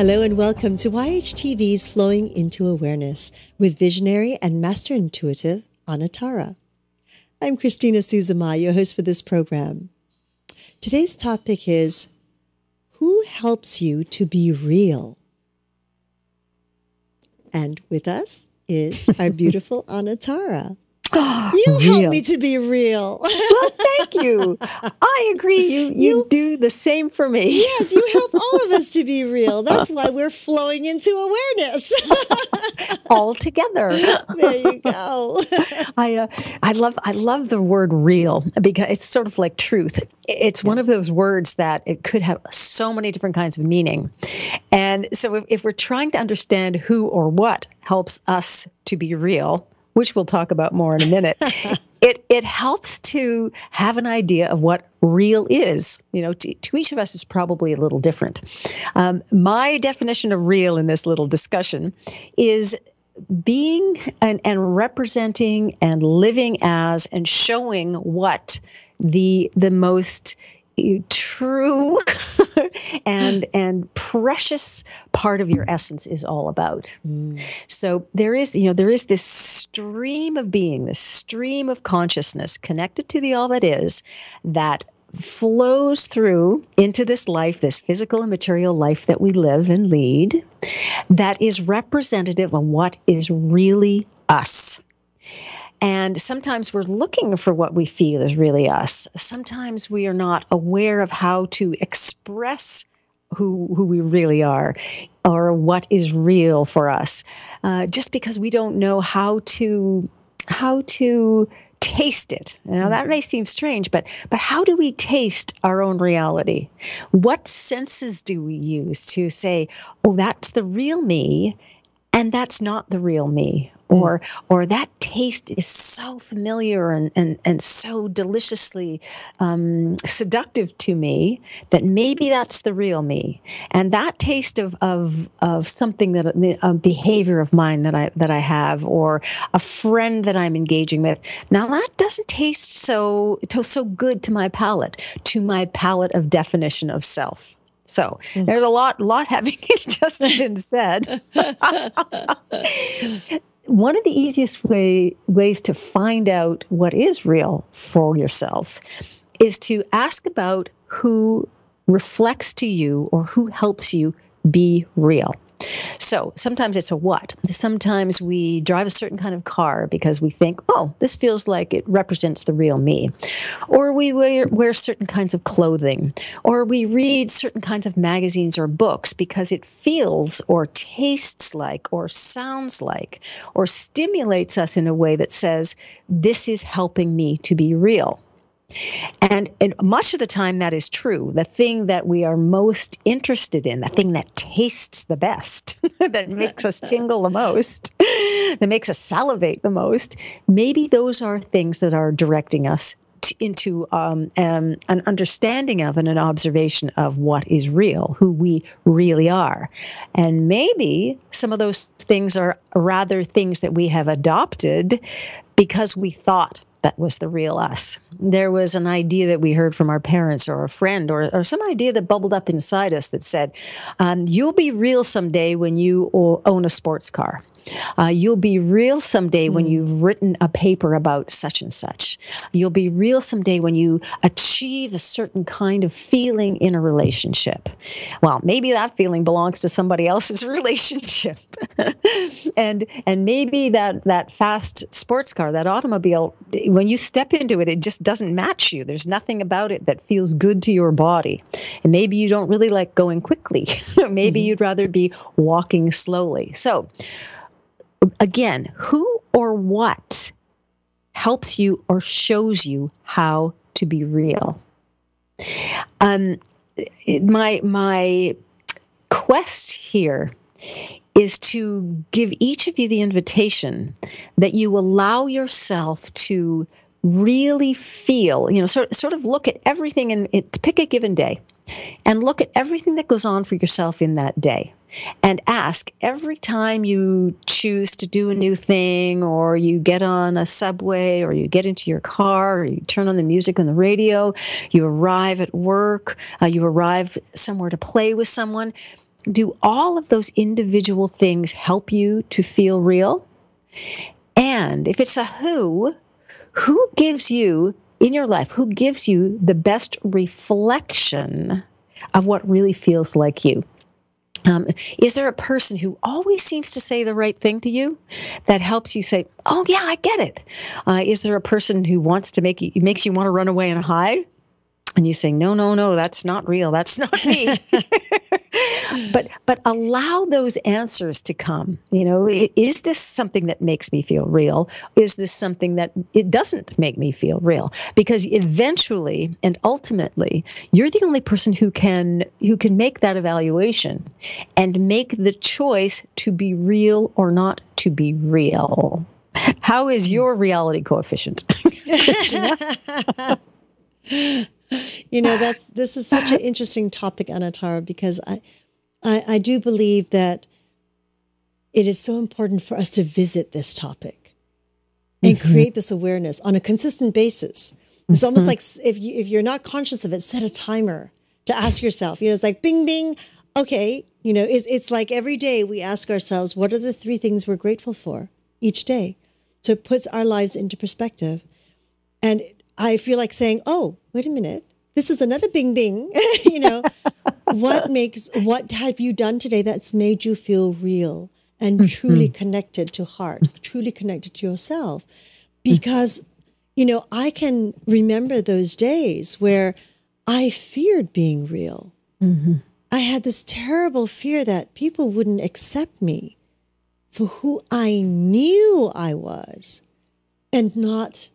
Hello and welcome to YHTV's Flowing into Awareness with visionary and master intuitive Anatara. I'm Christina Suzuma, your host for this program. Today's topic is Who helps you to be real? And with us is our beautiful Anatara. you real. help me to be real. well, thank you. I agree. You, you, you do the same for me. Yes, you help all of us to be real. That's why we're flowing into awareness. all together. There you go. I uh, I love I love the word real because it's sort of like truth. It's yes. one of those words that it could have so many different kinds of meaning. And so if, if we're trying to understand who or what helps us to be real, which we'll talk about more in a minute, it it helps to have an idea of what real is. You know, to, to each of us is probably a little different. Um, my definition of real in this little discussion is being and, and representing and living as and showing what the the most true and and precious part of your essence is all about. Mm. So there is, you know, there is this stream of being, this stream of consciousness connected to the all that is that flows through into this life, this physical and material life that we live and lead, that is representative of what is really us. And sometimes we're looking for what we feel is really us. Sometimes we are not aware of how to express who who we really are or what is real for us uh, just because we don't know how to how to taste it. Now that may seem strange but but how do we taste our own reality? What senses do we use to say oh that's the real me and that's not the real me. Mm. or or that taste is so familiar and and, and so deliciously um, seductive to me that maybe that's the real me. And that taste of of of something that a behavior of mine that I that I have or a friend that I'm engaging with. Now that doesn't taste so so good to my palate to my palate of definition of self so mm. there's a lot, lot having just been said. one of the easiest way, ways to find out what is real for yourself is to ask about who reflects to you or who helps you be real. So sometimes it's a what. Sometimes we drive a certain kind of car because we think, oh, this feels like it represents the real me. Or we wear, wear certain kinds of clothing. Or we read certain kinds of magazines or books because it feels or tastes like or sounds like or stimulates us in a way that says, this is helping me to be real. And, and much of the time, that is true. The thing that we are most interested in, the thing that tastes the best, that makes us tingle the most, that makes us salivate the most, maybe those are things that are directing us t- into um, um, an understanding of and an observation of what is real, who we really are. And maybe some of those things are rather things that we have adopted because we thought that was the real us. There was an idea that we heard from our parents or a friend or, or some idea that bubbled up inside us that said, um, You'll be real someday when you own a sports car. Uh, you'll be real someday mm. when hmm. you've written a paper about such and such. You'll be real someday when you achieve a certain kind of feeling in a relationship. Well, maybe that feeling belongs to somebody else's relationship. and and maybe that that fast sports car, that automobile, when you step into it, it just doesn't match you. There's nothing about it that feels good to your body. And maybe you don't really like going quickly. maybe mm-hmm. you'd rather be walking slowly. So again, who or what helps you or shows you how to be real? Um, my my quest here is to give each of you the invitation that you allow yourself to really feel, you know, sort, sort of look at everything and pick a given day and look at everything that goes on for yourself in that day and ask every time you choose to do a new thing or you get on a subway or you get into your car or you turn on the music on the radio you arrive at work uh, you arrive somewhere to play with someone do all of those individual things help you to feel real? And if it's a who, who gives you in your life, who gives you the best reflection of what really feels like you? Um, is there a person who always seems to say the right thing to you that helps you say, "Oh yeah, I get it"? Uh, is there a person who wants to make you makes you want to run away and hide? And you say no no no that's not real. That's not me. But but allow those answers to come. You know is this something that makes me feel real? Is this something that it doesn't make me feel real? Because eventually and ultimately you're the only person who can who can make that evaluation and make the choice to be real or not to be real. How is your reality coefficient you know that's this is such an interesting topic anatara because I, I i do believe that it is so important for us to visit this topic and mm-hmm. create this awareness on a consistent basis it's mm-hmm. almost like if you if you're not conscious of it set a timer to ask yourself you know it's like bing bing okay you know it's, it's like every day we ask ourselves what are the three things we're grateful for each day so it puts our lives into perspective and I feel like saying, "Oh, wait a minute, this is another Bing Bing." you know, what makes what have you done today that's made you feel real and mm-hmm. truly connected to heart, truly connected to yourself? Because you know, I can remember those days where I feared being real. Mm-hmm. I had this terrible fear that people wouldn't accept me for who I knew I was and not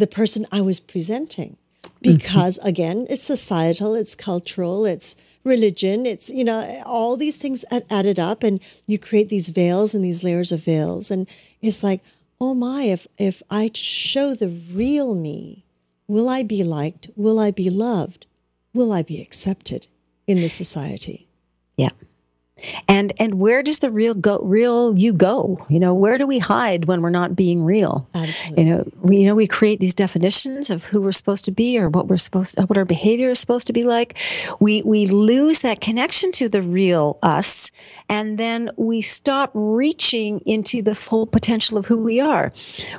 the person I was presenting. Because mm-hmm. again, it's societal, it's cultural, it's religion, it's, you know, all these things added up and you create these veils and these layers of veils. And it's like, oh my, if, if I show the real me, will I be liked? Will I be loved? Will I be accepted in the society? Yeah and and where does the real go real you go? You know where do we hide when we're not being real? Absolutely. you know we you know we create these definitions of who we're supposed to be or what we're supposed to, what our behavior is supposed to be like. We we lose that connection to the real us and then we stop reaching into the full potential of who we are.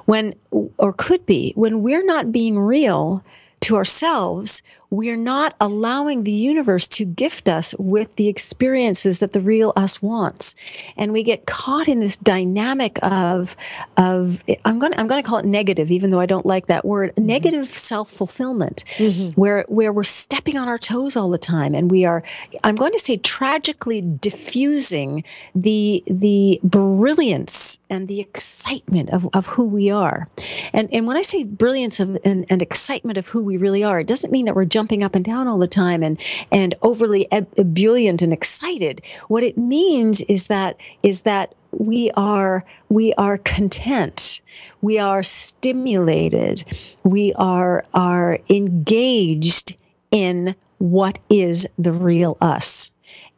When or could be when we're not being real to ourselves we're not allowing the universe to gift us with the experiences that the real us wants and we get caught in this dynamic of of i'm going to i'm going to call it negative even though i don't like that word mm-hmm. negative self-fulfillment mm-hmm. where where we're stepping on our toes all the time and we are i'm going to say tragically diffusing the the brilliance and the excitement of, of who we are and and when i say brilliance of, and, and excitement of who we really are it doesn't mean that we're jumping up and down all the time and and overly ebullient and excited. What it means is that is that we are we are content. We are stimulated. We are are engaged in what is the real us.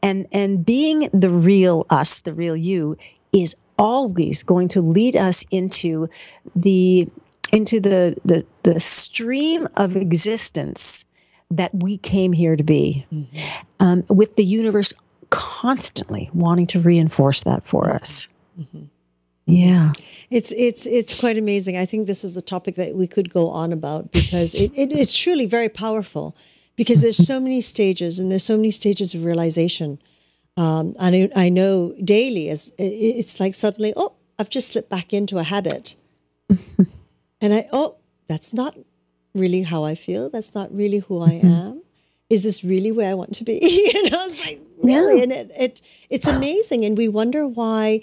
And and being the real us the real you is always going to lead us into the into the the, the stream of existence that we came here to be, mm-hmm. um, with the universe constantly wanting to reinforce that for us. Mm-hmm. Yeah, it's it's it's quite amazing. I think this is a topic that we could go on about because it, it it's truly very powerful because there's so many stages and there's so many stages of realization. Um, I I know daily is it's like suddenly oh I've just slipped back into a habit, and I oh that's not really how I feel. That's not really who I mm-hmm. am. Is this really where I want to be? you know, it's like really, and it, it it's amazing, and we wonder why.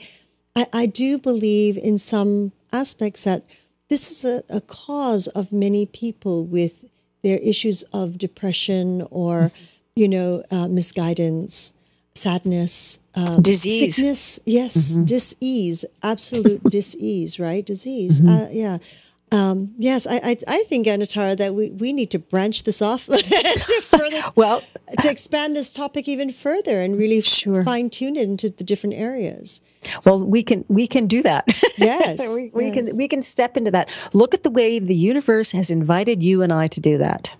I, I do believe in some aspects that this is a, a cause of many people with their issues of depression or, mm-hmm. you know, uh, misguidance, sadness, um, disease, sickness. Yes, mm-hmm. dis-ease, absolute dis-ease, right? Disease. Mm-hmm. Uh, yeah. Um, yes, I, I, I, think, Anatara, that we, we need to branch this off to further, well, to expand this topic even further and really sure. fine tune it into the different areas. Well, we can we can do that. Yes, we, we yes. can we can step into that. Look at the way the universe has invited you and I to do that.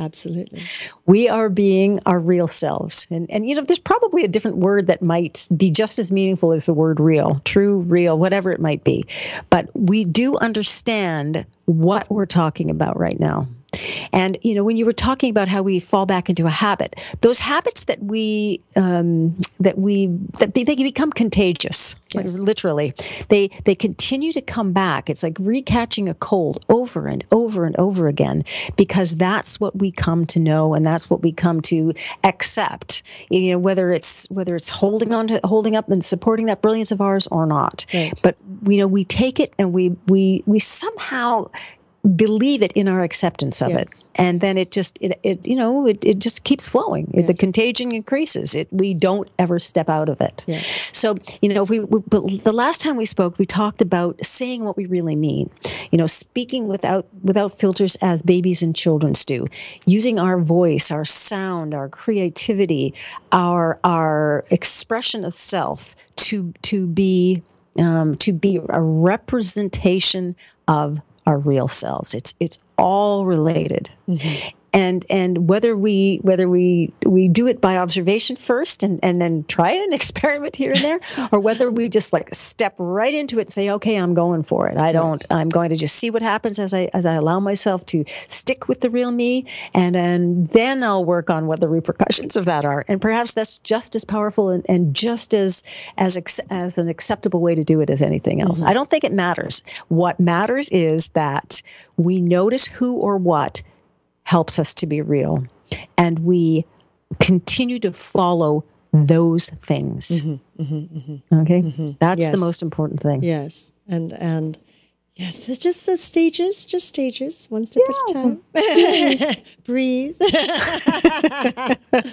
Absolutely. We are being our real selves. And and you know, there's probably a different word that might be just as meaningful as the word real, true, real, whatever it might be. But we do understand what we're talking about right now. And you know, when you were talking about how we fall back into a habit, those habits that we um, that we that they, they become contagious. Yes. Like literally, they they continue to come back. It's like recatching a cold over and over and over again because that's what we come to know and that's what we come to accept. You know, whether it's whether it's holding on to holding up and supporting that brilliance of ours or not. Right. But you know, we take it and we we we somehow believe it in our acceptance of yes. it and then it just it, it you know it, it just keeps flowing yes. the contagion increases it we don't ever step out of it yes. so you know if we, we the last time we spoke we talked about saying what we really mean you know speaking without without filters as babies and children do using our voice our sound our creativity our our expression of self to to be um, to be a representation of our real selves. It's it's all related. Mm-hmm and and whether we whether we we do it by observation first and and then try an experiment here and there or whether we just like step right into it and say okay i'm going for it. I don't i'm going to just see what happens as i as i allow myself to stick with the real me and and then i'll work on what the repercussions of that are. And perhaps that's just as powerful and, and just as as as an acceptable way to do it as anything else. Mm-hmm. i don't think it matters. What matters is that we notice who or what helps us to be real. And we continue to follow those things. Mm-hmm, mm-hmm, mm-hmm. Okay? Mm-hmm. That's yes. the most important thing. Yes. And, and, Yes, it's just the stages, just stages, one step yeah. at a time. breathe.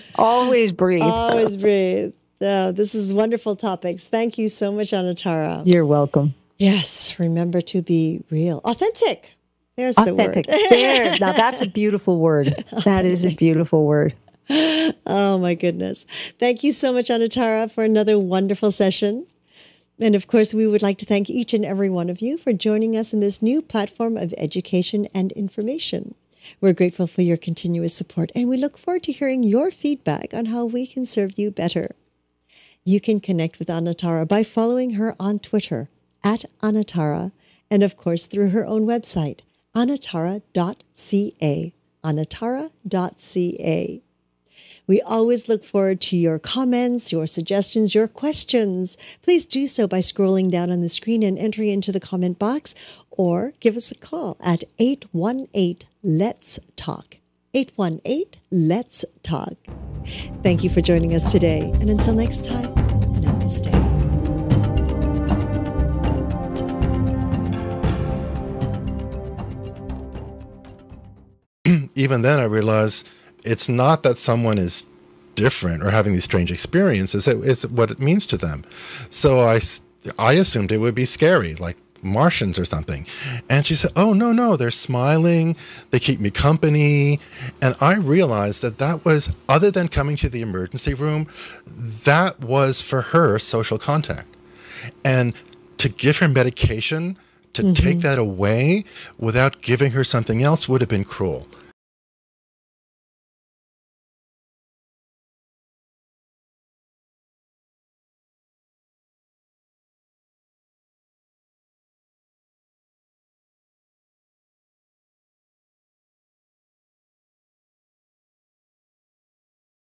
Always breathe. Always breathe. Oh, this is wonderful topics. Thank you so much, Anatara. You're welcome. Yes, remember to be real, authentic. There's Authentic. the word. there. Now that's a beautiful word. That is a beautiful word. Oh my goodness. Thank you so much, Anatara, for another wonderful session. And of course, we would like to thank each and every one of you for joining us in this new platform of education and information. We're grateful for your continuous support and we look forward to hearing your feedback on how we can serve you better. You can connect with Anatara by following her on Twitter at Anatara and, of course, through her own website, anatara.ca. Anatara.ca. We always look forward to your comments, your suggestions, your questions. Please do so by scrolling down on the screen and entering into the comment box or give us a call at 818 Let's Talk. 818 Let's Talk. Thank you for joining us today. And until next time, namaste. Even then I realized it's not that someone is different or having these strange experiences. it's what it means to them. So I, I assumed it would be scary, like Martians or something. And she said, Oh, no, no, they're smiling. They keep me company. And I realized that that was, other than coming to the emergency room, that was for her social contact. And to give her medication, to mm-hmm. take that away without giving her something else would have been cruel.